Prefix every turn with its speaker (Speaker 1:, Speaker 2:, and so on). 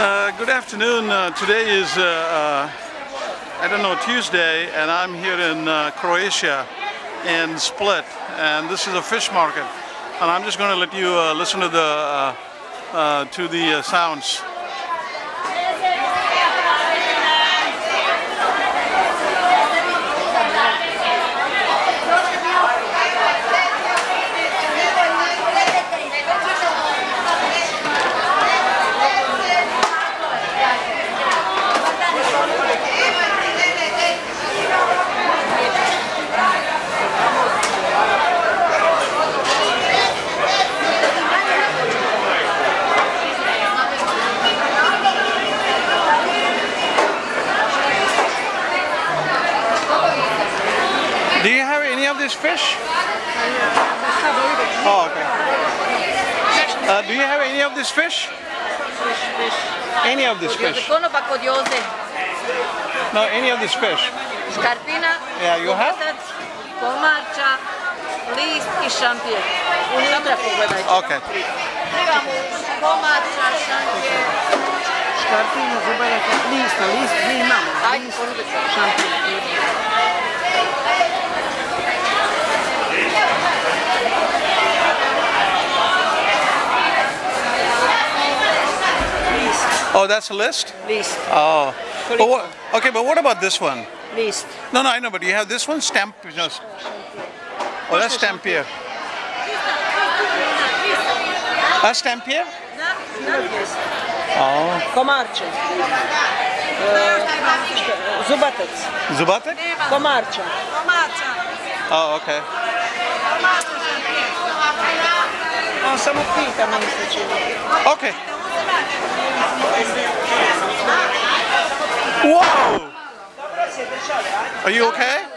Speaker 1: Uh, good afternoon. Uh, today is, uh, uh, I don't know, Tuesday, and I'm here in uh, Croatia, in Split, and this is a fish market. And I'm just going to let you listen to the to the sounds. Do you have any of this fish? Oh, okay. Uh, do you have any of this fish? Any of this fish? No, any of this fish?
Speaker 2: škarpina,
Speaker 1: Yeah, you have?
Speaker 2: kokotac, list i šampir. Unutra pogledajte.
Speaker 1: Okay.
Speaker 2: Imamo komarča, šampir.
Speaker 3: Škarpina, zubaraka, lista, list, mi imamo.
Speaker 2: Ajde, ponudite.
Speaker 3: Šampin.
Speaker 1: Oh, that's a list?
Speaker 3: List,
Speaker 1: Oh. But what, okay, but what about this one?
Speaker 3: list.
Speaker 1: No, no, I know, but you have this one? Stamp. You know, oh, that's Stampier. That's Stampier? Oh.
Speaker 3: Komarče. E, uh, Zubatac.
Speaker 1: Zubatek?
Speaker 3: Komarča.
Speaker 1: Oh, okay.
Speaker 3: On samo pita, meni se čini.
Speaker 1: Okay. Whoa! Are you okay?